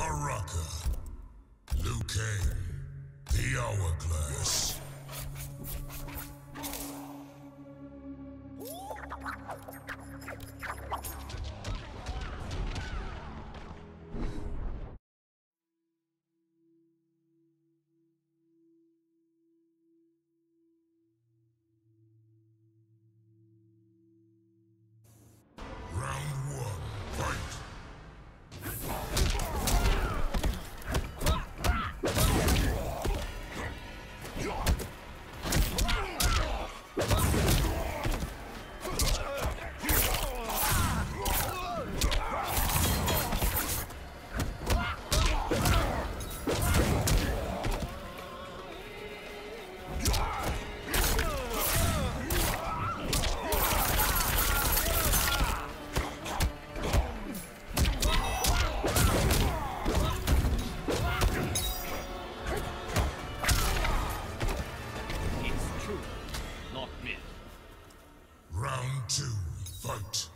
Baraka. Liu Kang. The Hourglass. Two, fight!